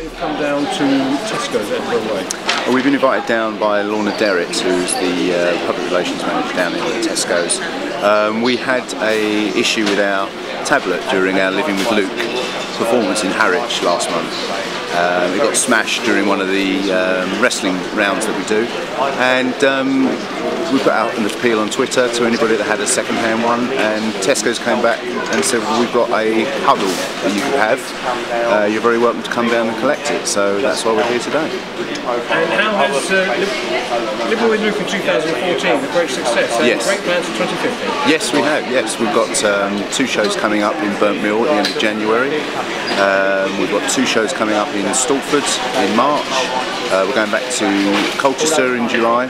you've come down to Tesco's Edinburgh Way? We've been invited down by Lorna Derricks, who's the uh, public relations manager down at Tesco's. Um, we had a issue with our tablet during our Living with Luke performance in Harwich last month. Um, it got smashed during one of the um, wrestling rounds that we do, and um, we put out an appeal on Twitter to anybody that had a second-hand one, and Tesco's came back and said, well, we've got a Hudl that you could have. Uh, you're very welcome to come down and collect it. So that's why we're here today. And how has uh, Living with Luke in 2014 a great success? And yes. Great plans for 2015? Yes, we have. Yes, we've got um, two shows coming up in Burnt Mill at the end of January. Um, we've got two shows coming up in Stortford in March. Uh, we're going back to Colchester in July.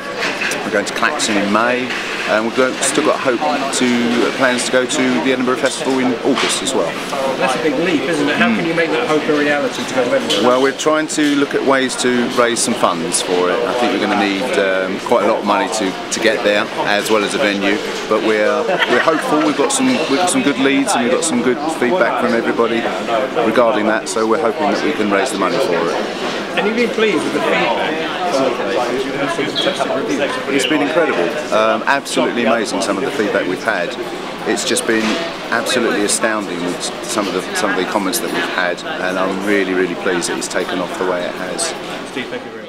We're going to Clacton in May and we've got, still got hope to uh, plans to go to the Edinburgh Festival in August as well. That's a big leap, isn't it? How mm. can you make that hope a reality to go to Edinburgh? Well, we're trying to look at ways to raise some funds for it. I think we're going to need um, quite a lot of money to, to get there, as well as a venue. But we're we're hopeful. We've got some we've got some good leads and we've got some good feedback from everybody regarding that. So we're hoping that we can raise the money for it. And you've been pleased with the feedback? It's been incredible, um, absolutely amazing. Some of the feedback we've had. It's just been absolutely astounding with some of the some of the comments that we've had, and I'm really really pleased that it's taken off the way it has. Steve, thank you